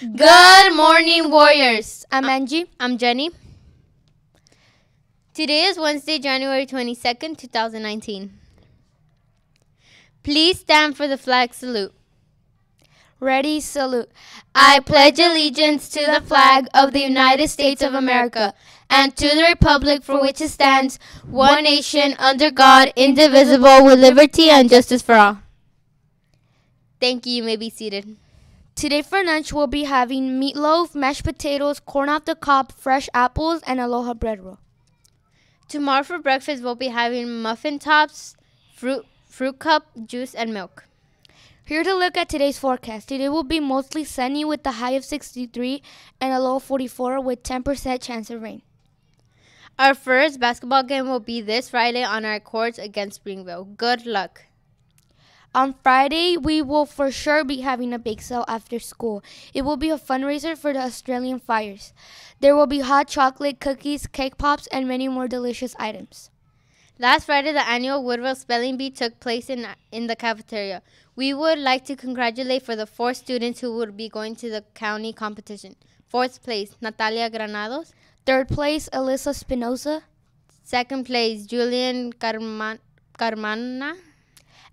Good morning, Warriors. I'm Angie. I'm Jenny. Today is Wednesday, January 22nd, 2019. Please stand for the flag salute. Ready, salute. I pledge allegiance to the flag of the United States of America and to the republic for which it stands, one nation under God, indivisible, with liberty and justice for all. Thank you. You may be seated. Today for lunch, we'll be having meatloaf, mashed potatoes, corn off the cob, fresh apples, and aloha bread roll. Tomorrow for breakfast, we'll be having muffin tops, fruit, fruit cup, juice, and milk. Here to look at today's forecast. Today will be mostly sunny with a high of 63 and a low of 44 with 10% chance of rain. Our first basketball game will be this Friday on our courts against Springville. Good luck. On Friday, we will for sure be having a bake sale after school. It will be a fundraiser for the Australian fires. There will be hot chocolate, cookies, cake pops, and many more delicious items. Last Friday, the annual Woodville Spelling Bee took place in, in the cafeteria. We would like to congratulate for the four students who would be going to the county competition. Fourth place, Natalia Granados. Third place, Alyssa Spinoza. Second place, Julian Carman- Carmana.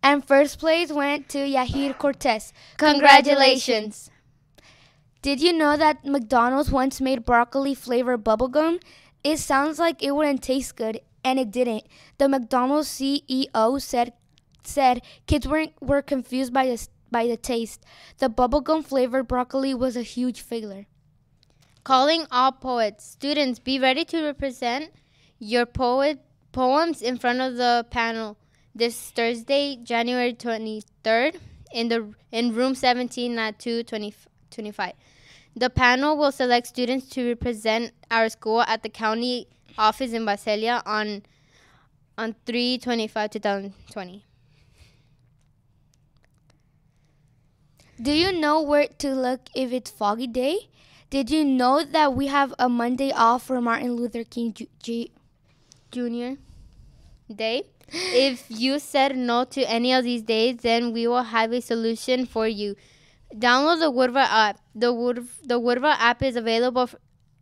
And first place went to Yahir Cortez. Congratulations. Did you know that McDonald's once made broccoli flavored bubblegum? It sounds like it wouldn't taste good, and it didn't. The McDonald's CEO said said kids were were confused by the by the taste. The bubblegum flavored broccoli was a huge failure. Calling all poets. Students, be ready to represent your poet poems in front of the panel this Thursday, January 23rd, in the in room 17 at 2:25. The panel will select students to represent our school at the county office in Visalia on on 3/25/2020. Do you know where to look if it's foggy day? Did you know that we have a Monday off for Martin Luther King Jr. Day? if you said no to any of these days, then we will have a solution for you. Download the Woodville app. The Wood the Woodville app is available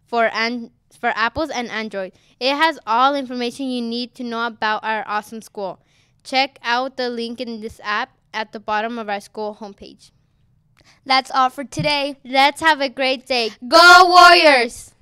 for and for Apples and Android. It has all information you need to know about our awesome school. Check out the link in this app at the bottom of our school homepage. That's all for today. Let's have a great day. Go Warriors!